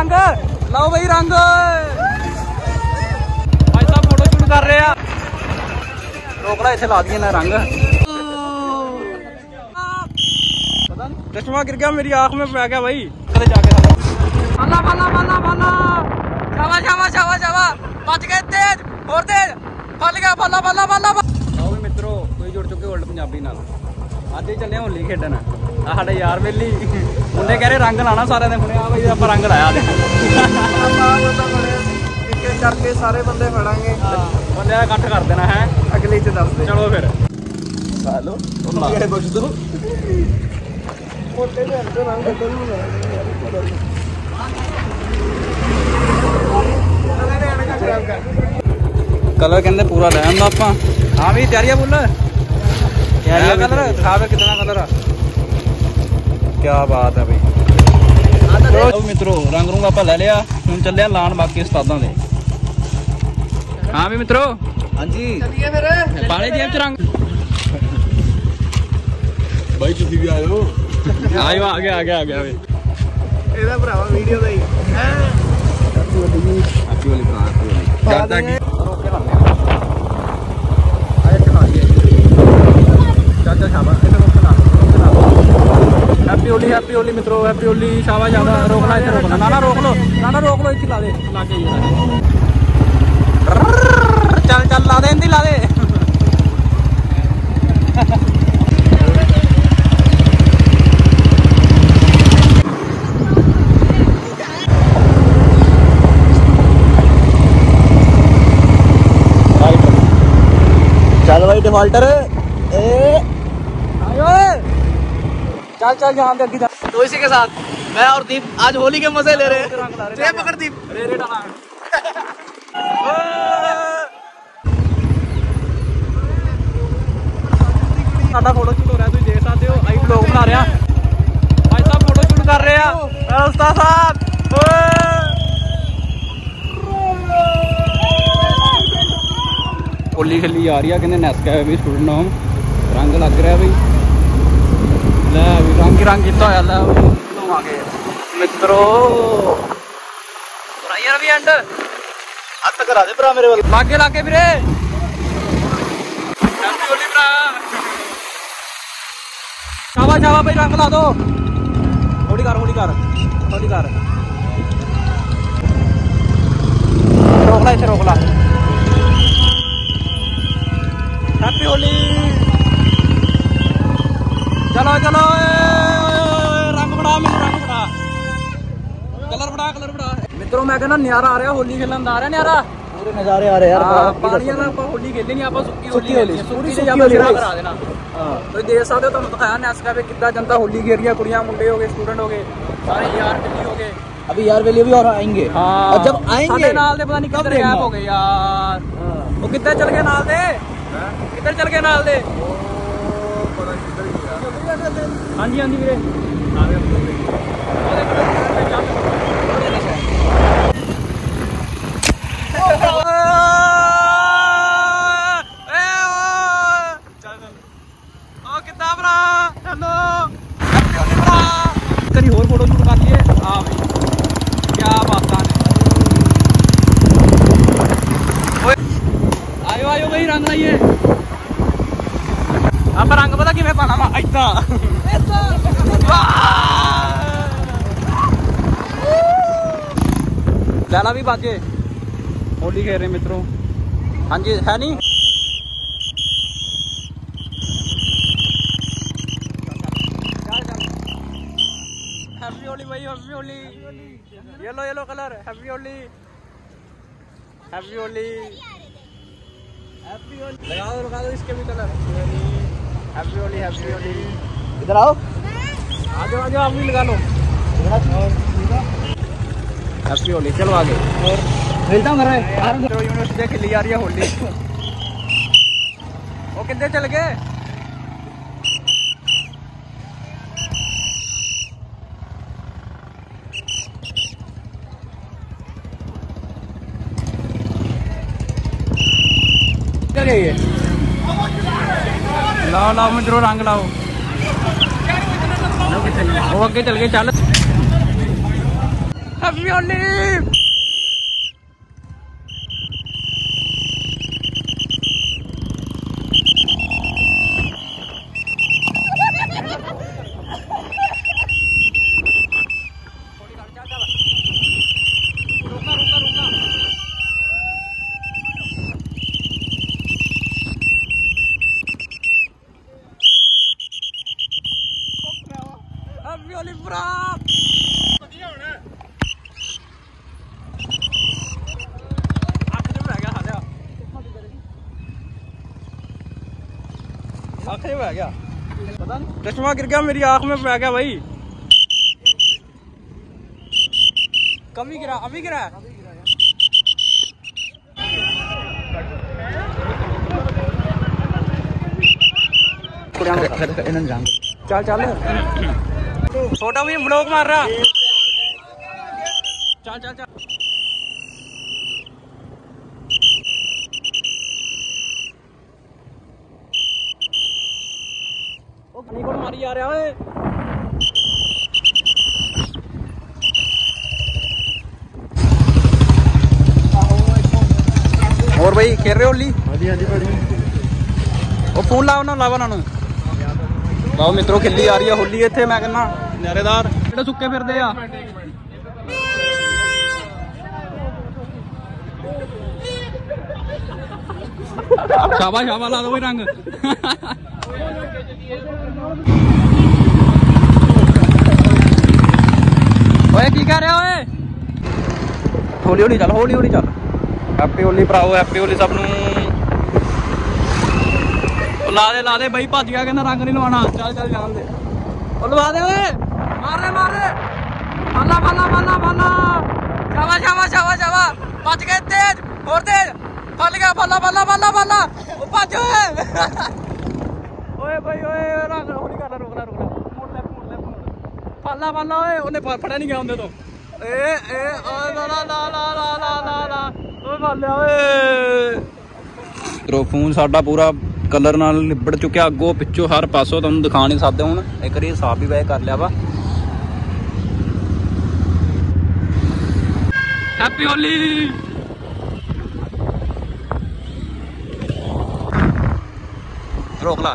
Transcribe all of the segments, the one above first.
रंग। लो भाई रंग। भाई साहब फ़ोटो शूट कर रहे हैं रोकड़ा इतने ला दिए ना रंग। चश्मा गिर गया, मेरी आँख में पै गया भाई। जाके बच गए तेज, और तेज। फल गया आओ मित्रों, कोई जुड़ चुके ओल्ड पंजाबी ਨਾਲ ਅੱਜ ਚੱਲੇ ਹੋਲੀ ਖੇਡਣ ਆ ਸਾਡੇ ਮੁੰਡੇ ਕਹਿ ਰਹੇ ਰੰਗ ਲਾਣਾ ਸਾਰਿਆਂ ਨੇ ਹੁਣੇ ਆ ਬਈ ਆਪਾਂ ਰੰਗ ਲਾਇਆ ਅੱਜ ਇੱਕ ਕਰਕੇ ਸਾਰੇ ਬੰਦੇ ਫੜਾਂਗੇ ਬੰਦੇ ਦਾ ਇਕੱਠ ਕਰ ਦੇਣਾ ਹੈ ਅਗਲੀ ਚ ਦੱਸ ਦੇ ਚਲੋ ਫਿਰ ਹਾਲੋ ਲਾ। ਇਹ ਪੁੱਛ ਦੋ ਮੋਟੇ ਦੇ ਅੰਦਰ ਰੰਗ ਬਦਲ ਨੂੰ ਕਲਰ ਕਹਿੰਦੇ ਪੂਰਾ ਲੈ ਆਂਦਾ ਆਪਾਂ ਹਾਂ ਵੀ ਤਿਆਰੀ ਆ ਬੁੱਲ ਤਿਆਰੀ ਆ ਕਲਰ ਦਿਖਾ ਫਿਰ ਕਿਤਨਾ ਕਲਰ ਆ ਕੀ ਬਾਤ ਹੈ ਬਈ। ਚਲੋ ਮਿੱਤਰੋ ਰੰਗ ਰੂੰਗ ਆਪਾਂ ਲੈ ਲਿਆ ਹੁਣ ਚੱਲਿਆ ਲਾਣ ਬਾਕੀ ਉਸਤਾਦਾਂ ਦੇ। ਹਾਂ ਵੀ ਮਿੱਤਰੋ। ਹਾਂਜੀ। ਪਾਲੇ ਜੇਬ ਚ ਰੰਗ। ਬਾਈ ਤੁਸੀਂ ਵੀ ਆਇਓ। ਆਇਓ ਆ ਗਿਆ ਆ ਗਿਆ ਆ ਗਿਆ ਵੇ। ਇਹਦਾ ਭਰਾਵਾ ਵੀਡੀਓ ਦਾ ਹੀ। ਵਾਲੀ ਬਣਾ ਹੈਪੀ ਵਾਲੀ। ਕਰਦਾ ਕੀ ਰੋਕ ਕੇ? ਲਾਉਂਦੇ ਆ ਆਏ ਖਾ ਲਈਏ। ਚੱਲ ਚੱਲ ਸ਼ਾਬਾਸ਼। हैप्पी होली हैप्पी होली मित्रों हैप्पी होली शाबाश ज़्यादा रोकना इसे रोकना नाना रोक लो नाना रोक लो इतनी ला दे चल चल ला दे इतनी ला दे चल भाई डिफॉल्टर चल चल यहाँ पे अभी तो इसी के साथ मैं और दीप आज होली के मजे ले रहे हैं रंग ला रहे ये पकड़ दीप रे रे डाला ਸਾਡਾ ਫੋਟੋ ਸ਼ੂਟ ਹੋ ਰਿਹਾ ਤੁਸੀਂ ਦੇਖ ਸਕਦੇ ਹੋ ਆਈ ਵਲੌਗ ਬਣਾ ਰਿਹਾ ਭਾਈ ਸਾਹਿਬ ਫੋਟੋ ਸ਼ੂਟ ਕਰ ਰਹੇ ਆ ਐ ਉਸਤਾਦ ਸਾਹਿਬ ਹੋਲੀ ਖੇਲੀ ਆ ਰਹੀ ਆ ਕਹਿੰਦੇ ਨੈਸਕਾ ਵੀ ਸਟੂਡੈਂਟ ਹਾਂ ਰੰਗ ਲੱਗ ਰਿਹਾ ਬਈ ਲੈ ਵੀ ਰੰਗ ਹੀ ਰੰਗ ਕੀਤਾ ਹੋਇਆ ਲੈ ਧੋਵਾਂਗੇ ਮਿੱਤਰੋ ਭਰਾਈਆ ਵੀ ਐਂਡ ਹੱਥ ਕਰਾ ਦੇ ਭਰਾ ਮੇਰੇ ਵੱਲ ਲਾਗੇ ਲਾਗੇ ਵੀਰੇ ਹੈਪੀ ਹੋਲੀ ਭਰਾ ਸ਼ਾਬਾ ਸ਼ਾਬਾ ਬਈ ਰੰਗ ਲਾ ਦੋ ਹੌਲੀ ਕਰ ਹੌਲੀ ਕਰ ਹੌਲੀ ਕਰ ਰੋਕ ਲੈ ਇੱਥੇ ਰੋਕ ਲੈ ਹੈਪੀ ਹੋਲੀ ਚਲੋ ਚਲੋ ਏ, ਰੰਗ ਬੜਾ ਮੈਨੂੰ ਰੰਗ ਬੜਾ ਕਲਰ ਬੜਾ ਕਲਰ ਬੜਾ ਮਿੱਤਰੋ ਮੈਂ ਕਹਿੰਦਾ ਨਿਆਰਾ ਆ ਰਿਹਾ ਹੋਲੀ ਖੇਲਣ ਦਾ ਆ ਰਿਹਾ ਨਿਆਰਾ ਪੂਰੇ ਨਜ਼ਾਰੇ ਆ ਰਹੇ ਯਾਰ ਹਾਂ ਪਾਣੀਆਂ ਨਾਲ ਆਪਾਂ ਹੋਲੀ ਖੇਲਣੀ ਨਹੀਂ ਆਪਾਂ ਸੁੱਕੀ ਹੋਲੀ ਸੁੱਕੀ ਹੋਲੀ, ਖੇਲਣੀ ਆ। ਪੂਰੀ ਸੁੱਕੀ ਸੁੱਕੀ ਜਾਂ ਹੋਲੀ ਸਿਰਾ ਰਾਈਸ। ਕਰਾ ਦੇਣਾ ਹਾਂ ਤੁਸੀਂ ਦੇਖ ਸਕਦੇ ਹੋ ਤੁਹਾਨੂੰ ਦਿਖਾਇਆ ਨੈਸਕਾ ਵੀ ਕਿੱਦਾਂ ਜਨਤਾ ਹੋਲੀ ਖੇਡ ਰਹੀ ਆ ਕੁੜੀਆਂ ਮੁੰਡੇ ਹੋ ਗਏ ਸਟੂਡੈਂਟ ਹੋ ਗਏ ਸਾਰੇ ਯਾਰ ਮਿੱਲੀ ਹੋ ਗਏ अभी यार वेली भी और आएंगे ਹਾਂ और जब आएंगे ਸਾਡੇ ਨਾਲ ਦੇ ਪਤਾ ਨਹੀਂ तब ਕਿੱਧਰ देखना। ਗਾਇਬ ਹੋ ਗਏ ਯਾਰ हाँ। ਉਹ ਕਿੱਧਰ ਚਲ ਗਏ ਨਾਲ ਦੇ ਕਿੱਧਰ ਚਲ ਗਏ ਨਾਲ ਦੇ ਹਾਂਜੀ ਹਾਂਜੀ ਵੀਰੇ ਉਹ ਕਿੱਦਾਂ ਭਰਾ ਹੈਲੋ ਭਰਾ ਕਰੀ ਹੋਰ ਫੋਟੋ ਸ਼ੂਟ ਕਰ ਲਈਏ ਆ ਬਈ ਕੀ ਬਾਤਾਂ ਨੇ ਓਏ ਆਇਓ ਆਇਓ ਬਈ ਰੰਗ ਲਾਈਏ 決めたな入った ਲੈਣਾ ਵੀ ਬਾਜੇ ਹੋਲੀ ਖੇਡ ਰਹੇ ਮਿੱਤਰੋ ਹਾਂਜੀ ਹੈ ਨਹੀਂ ਹੈਪੀ ਹੋਲੀ ਭਾਈ happy Holi yellow yellow colour happy Holi happy Holi happy Holi ਲਗਾ ਦੋ ਲਗਾ ਦੋ ਇਸਕੇ ਵੀ colour happy Holi happy Holi इधर आओ। आ जाओ आ जाओ आप भी लगा लो। हैप्पी होली चलो आगे। मिलता हूँ घर में। यूनिवर्सिटी खेली जा रही है होली। वो कितने चल गए ये। लाओ लाओ मित्रों रंग लाओ। अगे चल गए चल। चश्मा गिर गया, मेरी आँख में आ गया भाई। कभी गिरा अभी गिरा। चल चल। छोटा भी ब्लॉक मार रहा। चल चल चल। ਮਾਰੀ ਜਾ ਰਿਹਾ ਓਏ। ਹੋਰ ਬਈ ਖੇਡ ਰਹੇ ਹੋਲੀ ਹਾਂਜੀ ਹਾਂਜੀ ਭਾਜੀ। ਉਹ ਫੋਨ ਲਾਓ ਨਾ ਲਾਵਾ ਉਹਨਾਂ ਨੂੰ। ਲਾਓ ਮਿੱਤਰੋ ਖਿੱਲੀ ਆ ਰਹੀ ਆ ਹੋਲੀ ਇੱਥੇ ਮੈਂ ਕਹਿੰਦਾ। ਨਜ਼ਾਰੇਦਾਰ ਜਿਹੜੇ ਸੁੱਕੇ ਫਿਰਦੇ ਆ? ਸ਼ਾਬਾ ਸ਼ਾਬਾ ਲਾ ਦੋ ਬਈ ਰੰਗ। ਓਏ ਕੀ ਕਰ ਰਿਹਾ ਓਏ ਹੌਲੀ ਹੌਲੀ ਚੱਲ ਹੌਲੀ ਹੌਲੀ ਚੱਲ ਹੈਪੀ ਹੋਲੀ ਭਰਾਓ ਹੈਪੀ ਹੋਲੀ ਸਭ ਨੂੰ ਉਹ ਲਾ ਦੇ ਲਾ ਦੇ ਬਈ ਭੱਜ ਗਿਆ ਕਹਿੰਦਾ ਰੰਗ ਨਹੀਂ ਲਵਾਣਾ ਚੱਲ ਚੱਲ ਜਾਣ ਦੇ ਉਹ ਲਵਾ ਦੇ ਓਏ ਮਾਰ ਦੇ ਮਾਰ ਦੇ ਬਾਲਾ ਬਾਲਾ ਬਾਲਾ ਬਾਲਾ ਸ਼ਾਵਾ ਸ਼ਾਵਾ ਸ਼ਾਵਾ ਸ਼ਾਵਾ ਭੱਜ ਗਏ ਤੇਜ਼ ਹੋਰ ਤੇਜ਼ ਫੜ ਗਿਆ ਬਾਲਾ ਬਾਲਾ ਬਾਲਾ ਬਾਲਾ ਉਹ ਭੱਜ ਓਏ ਭਾਈ ਸਾਡਾ ਪੂਰਾ ਕਲਰ ਨਾਲ ਲਿਬੜ ਚੁੱਕਿਆ। ਅੱਗੋਂ ਪਿੱਛੋਂ ਹਰ ਪਾਸੋਂ ਤੁਹਾਨੂੰ ਦਿਖਾ ਨਹੀਂ ਸਕਦੇ ਹੁਣ। ਇੱਕ ਵਾਰੀ ਸਾਫ਼ ਵੀ ਵੈ ਕਰ ਲਿਆ ਵਾ। ਹੈਪੀ ਹੋਲੀ ਰੋਕ ਲਾ।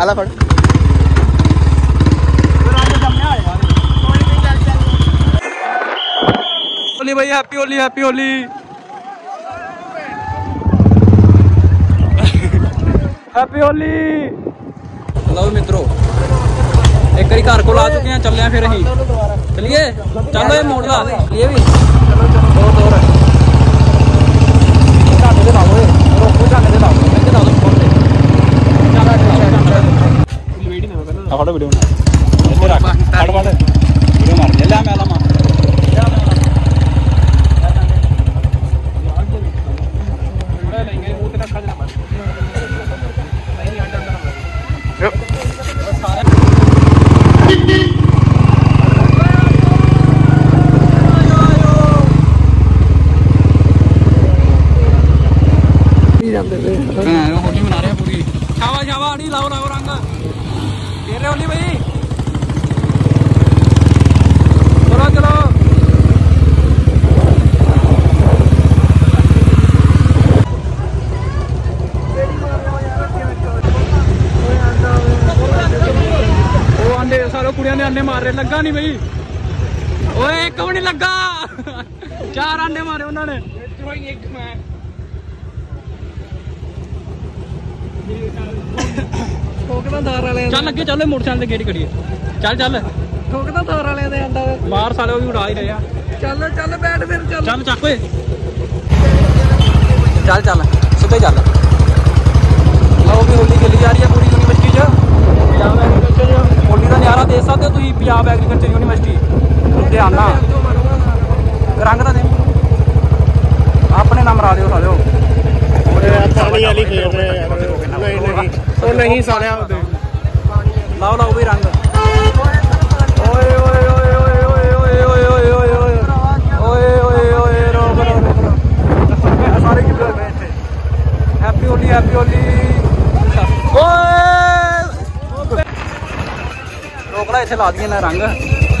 आला फड़ होली भाई happy Holi happy Holi. Happy Holi. Hello मित्रों एक करी घर को ला चुके हैं चलने फिर अही। चलिए चलो मोड़ ला चलिए भी। चलो दूर है ಹೊಡೆ ಬಿಡಿ ಬಿಡಿ ಮಾಡಿ ಎಲ್ಲ ಮೇಲಮ್ಮ ਜਾਂਦੇ ਨੇ ਹੋਲੀ ਮਨਾ ਰਹੇ ਪੂਰੀ ਛਾਵਾ ਛਾਵਾ ਅੜੀ ਲਾਓ ਲਾਓ ਰੰਗ ਫੇਰ ਹੋਲੀ ਬਈ? ਚਲੋ ਚਲੋ। ਉਹ ਆਂਡੇ ਸਾਰੇ ਕੁੜੀਆਂ ਨੇ ਆਂਡੇ ਮਾਰ ਰਹੇ ਲੱਗਾ ਨਹੀਂ ਬਈ। ਓਏ, ਇੱਕ ਵੀ ਨਹੀਂ ਲੱਗਾ। ਚਾਰ ਆਂਡੇ ਮਾਰੇ ਉਹਨਾਂ ਨੇ। ਇੱਕ ਮੈਂ ਠੋਕਦਾ ਤਾਰ ਵਾਲਿਆਂ ਚੱਲ ਅੱਗੇ ਚੱਲ ਇਹ ਮੋਟਰਸਾਈਕਲ ਤੇ ਗੇੜੀ ਕਰੀਏ। ਚੱਲ ਚੱਲ। ਠੋਕਦਾ ਤਾਰ ਵਾਲਿਆਂ ਦੇ ਆਂਦਾ ਬਾਹਰ ਸਾਲੇ ਉਹ ਵੀ ਉਡਾ ਹੀ ਰਹੇ ਆ। ਚੱਲ ਚੱਲ ਬੈਠ ਫਿਰ ਚੱਲ। ਚੱਲ ਚੱਕ ਓਏ। ਚੱਲ ਚੱਲ ਸਿੱਧੇ ਚੱਲ। ਲਓ ਵੀ ਹੋਲੀ ਖੇਲੀ ਜਾ ਰਹੀ ਹੈ ਪੂਰੀ ਯੂਨੀਵਰਸਿਟੀ 'ਚ। ਪੰਜਾਬ ਐਗਰੀਕਲਚਰ ਹੋਲੀ ਦਾ ਨਿਆਰਾ ਦੇ ਸਕਦੇ ਹੋ ਤੁਸੀਂ ਪੰਜਾਬ ਐਗਰੀਕਲਚਰ ਯੂਨੀਵਰਸਿਟੀ। ਧਿਆਨ ਨਾਲ ਰੰਗ ਤਾਂ ਦੇ। ਆਪਣੇ ਨਾਮ ਰਾ ਦਿਓ ਸਾਲਿਓ ਪਾਣੀ ਵਾਲੀ ਖੇਡ ਰਹੇ ਯਾਰ ਨਹੀਂ ਨਹੀਂ ਉਹ ਨਹੀਂ ਸਾਲਿਆ ਉਹਦੇ ਲਾਓ ਲਾਓ ਵੀ ਰੰਗ ਓਏ ਓਏ ਓਏ ਓਏ ਓਏ ਓਏ ਓਏ ਓਏ ਓਏ ਓਏ ਓਏ ਓਏ ਓਏ ਰੋਕ ਰੋਕ ਰੋਕ ਸਾਰੇ ਕਿੱਥੇ ਗਏ ਇੱਥੇ ਹੈਪੀ ਹੋਲੀ ਹੈਪੀ ਹੋਲੀ ਓਏ ਰੋਕ ਲੈ ਇੱਥੇ ਲਾ ਦਈਏ ਨਾ ਰੰਗ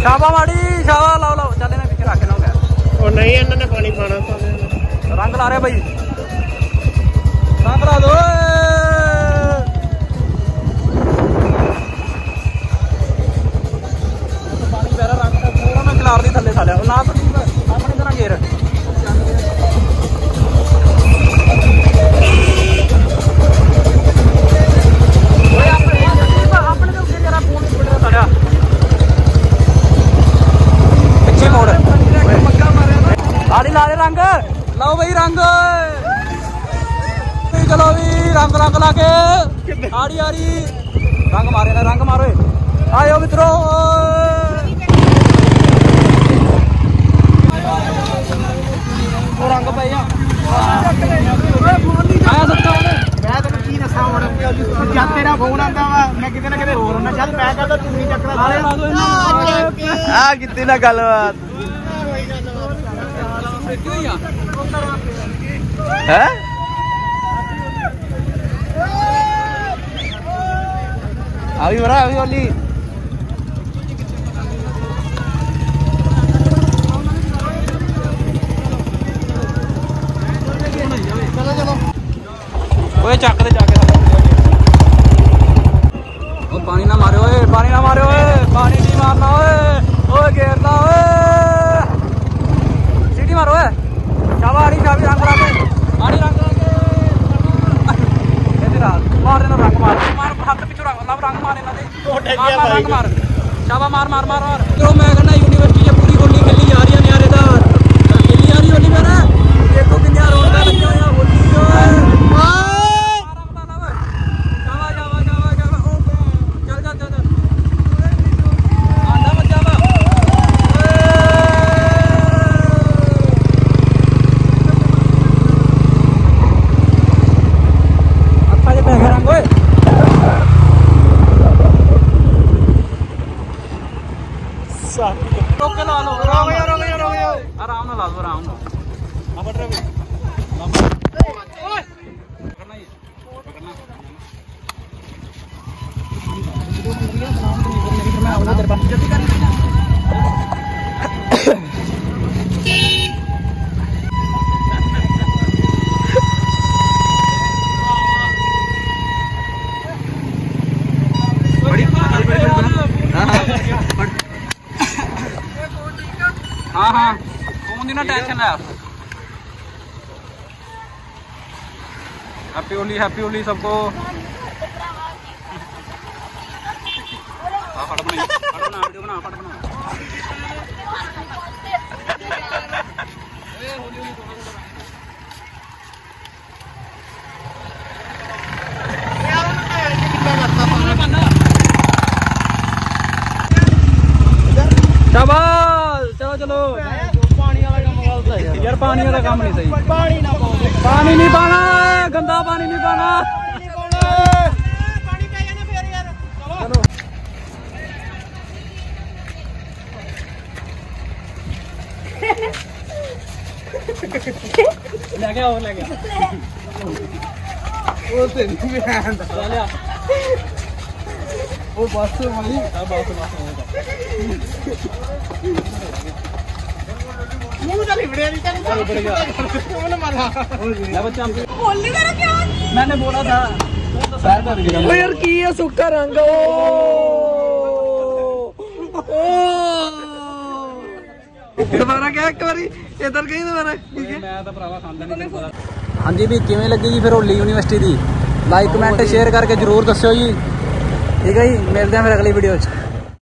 ਸ਼ਾਬਾ ਮਾੜੀ ਸ਼ਾਬਾ ਲਾਓ ਲਾਓ ਚੱਲ ਇਹਨਾਂ ਵਿੱਚ ਰੱਖ ਨਾ ਹੋ ਗਿਆ ਉਹ ਨਹੀਂ ਇਹਨਾਂ ਨੇ ਪਾਣੀ ਪਾਣਾ ਸਾਲਿਆ ਰੰਗ ਲਾ ਰਿਹਾ ਬਾਈ ਰੰਗ ਲਾ ਦੋ ਕਾਰ ਦੇ ਥੱਲੇ ਸਾਲਿਆ। ਉਹ ਨਾ ਆਪਣੇ ਤਰ੍ਹਾਂ ਗੇਰ ਰੰਗ। ਲਓ ਬਈ ਰੰਗ। ਚਲੋ ਵੀ ਰੰਗ ਰੰਗ ਲਾ ਕੇ। ਆੜੀ ਆੜੀ। ਰੰਗ ਮਾਰੇ ਨੇ ਰੰਗ ਮਾਰੋ ਆਇਓ ਮਿੱਤਰੋ ਉਹ ਰੰਗ ਪਈ ਆ ਆਇਆ ਸੱਤਾ ਮੈਂ ਤੈਨੂੰ ਕੀ ਦੱਸਾਂ ਹੁਣ ਜਦ ਤੇਰਾ ਫੋਨ ਆਂਦਾ ਵਾ ਮੈਂ ਕਿਤੇ ਨਾ ਕਿਤੇ ਹੋਰ ਹੁੰਦਾ ਚੱਲ ਮੈਂ ਕਹਦਾ ਤੂੰ ਨਹੀਂ ਚੱਕਦਾ ਆ ਕਿਤੇ ਨਾ ਗੱਲਬਾਤ ਹੈ ਆ ਵੀ ਮਰਾ ਆ ਵੀ ਓਏ ਚੱਕ ਦੇ ਜਾ ਕੇ हैप्पी होली हैप्पी होली सबको। चलो चलो। पानी वाला काम चलो यार पानी वाला काम नहीं सही। पानी ना पानी नहीं पाना गंदा पानी नहीं पाना ਲੈ ਗਿਆ ਉਹ ਲੈ ਗਿਆ ਉਹ ਤੇ ਨਹੀਂ ਮੈਂ ਆਂਦਾ ਲਿਆ ਉਹ ਬਸ ਮਾਲੀ ਆ ਬਸ ਬਸ ਹੋਲੀ ਦਾ ਕਿਆ मैंने बोला था सैर कर दिया ਓ ਯਾਰ ਕੀ ਆ ਸੁੱਕਾ ਰੰਗ ਓ ਦੁਬਾਰਾ ਕਿਹਾ ਇੱਕ ਵਾਰੀ ਇਧਰ ਕਹੀ ਦੁਬਾਰਾ ਠੀਕ ਹੈ ਮੈਂ ਤਾਂ ਭਰਾਵਾ ਖਾਂਦਾ ਨਹੀਂ ਤੈਨੂੰ ਪਤਾ ਹਾਂਜੀ ਵੀ ਕਿਵੇਂ ਲੱਗੀ ਜੀ ਫਿਰ ਹੋਲੀ ਯੂਨੀਵਰਸਿਟੀ ਦੀ ਲਾਈਕ ਕਮੈਂਟ ਸ਼ੇਅਰ ਕਰਕੇ ਜਰੂਰ ਦੱਸਿਓ ਜੀ ਠੀਕ ਹੈ ਜੀ ਮਿਲਦੇ ਹਾਂ ਫਿਰ ਅਗਲੀ ਵੀਡੀਓ 'ਚ